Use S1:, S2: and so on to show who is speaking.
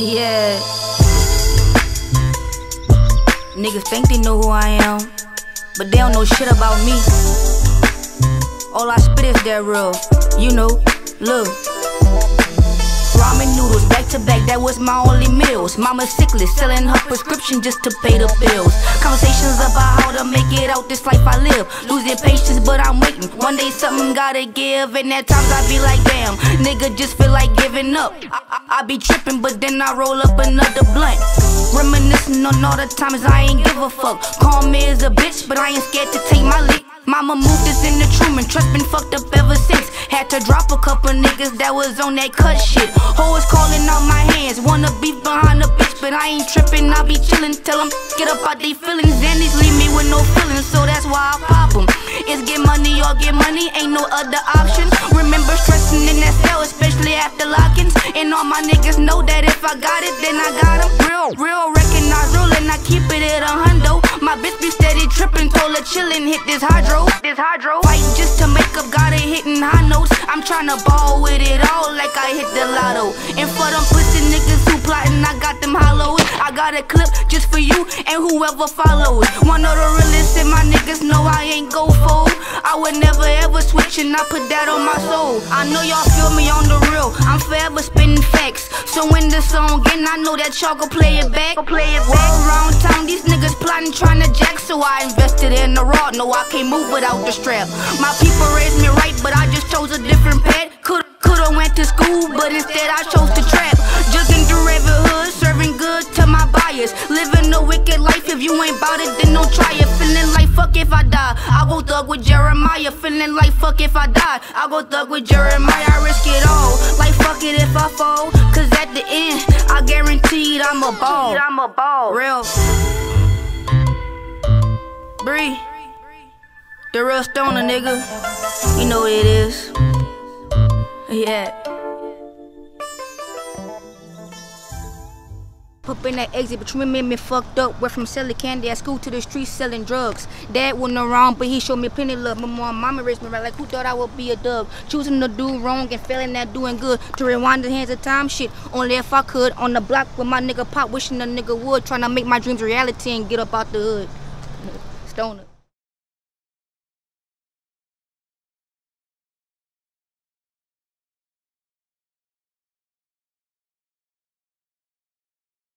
S1: Yeah. Niggas think they know who I am, but they don't know shit about me. All I spit is that real, you know. Look. To back, that was my only meals. Mama sickly, selling her prescription just to pay the bills. Conversations about how to make it out this life I live. Losing patience, but I'm waiting. One day something gotta give, and at times I be like, damn, nigga just feel like giving up. I, I, I be tripping, but then I roll up another blunt. Reminiscing on all the times I ain't give a fuck. Call me as a bitch, but I ain't scared to take my lick. Mama moved us in the Truman, trust been fucked up ever since. Had to drop a couple niggas that was on that cut shit. Hoes calling out my hands, wanna be behind a bitch, but I ain't tripping. I be chillin', tell them get up out they feelings. And these leave me with no feelings, so that's why I pop them. It's get money or get money, ain't no other option. Remember stressing in that cell, especially after lock-ins. And all my niggas know that if I got it, then I got them. Real, real, recognize real, and I keep it at a hundo. My bitch be steady tripping, her chillin', hit this hydro. This hydro. Fight just to make up, got it hitting high notes. I'm tryna ball with it all like I hit the lotto. And for them pussy niggas who plotting, I got them hollows. I got a clip just for you and whoever follows. One of the realest and my niggas know I ain't go for. I would never ever switch and I put that on my soul. I know y'all feel me on the real. I'm forever spitting facts. So when the song end, I know that y'all gon' play it back. Play it back. around town, these niggas plotting, trying to jack. So I invested in the raw. No, I can't move without the strap. My people raised me right, but I just chose a different path. Could coulda went to school, but instead I chose to trap. Jugging through every hood, serving good to my buyers. Living a wicked life. If you ain't bout it, then don't try it. Feeling like fuck if I die. I go thug with Jeremiah. Feeling like fuck if I die. I go thug with Jeremiah. I risk it all. Like fuck it if I fall. Cause at the end, I guaranteed I'm a ball. I'm a ball. Real. Bree. The real stoner nigga. You know what it is. Yeah. Up in that exit, but you made me fucked up. Went from selling candy at school to the streets selling drugs. Dad wasn't around, but he showed me plenty of love. My mom, mama raised me right like who thought I would be a dog. Choosing to do wrong and failing at doing good. To rewind the hands of time, shit. Only if I could. On the block with my nigga pop, wishing a nigga would. Trying to make my dreams reality and get up out the hood. Stoner.